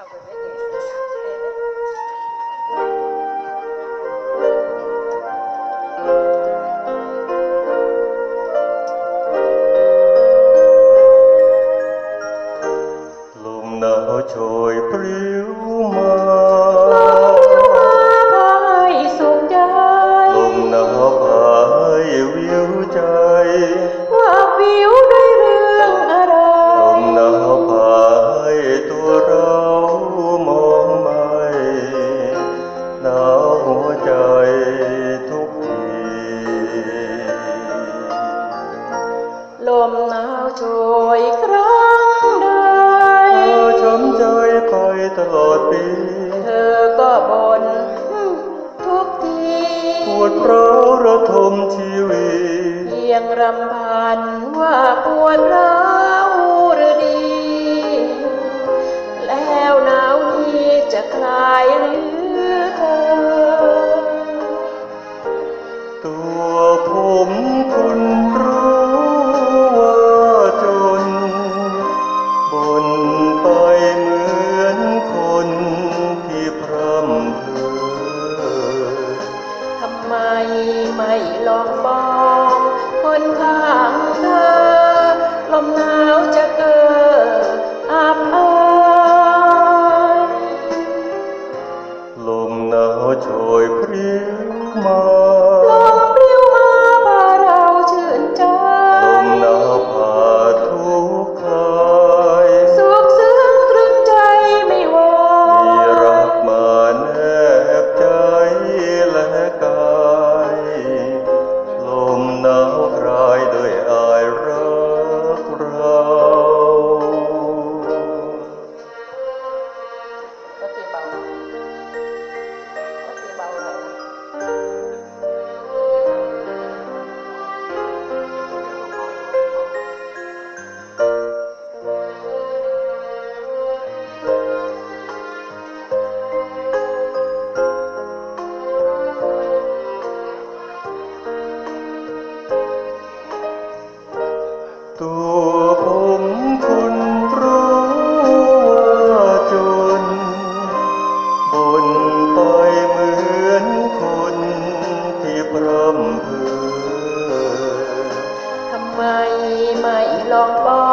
cover video. ตลอดปี เธอก็บน่นทุกทีปวดร้าวระทมชีวิตเพียงรำพันว่าปวดร้าว หลอกมองคนข้างเธอ ลมหนาวจะเกิดอาภัยลมหนาวโชยเพรียวมา 浪漫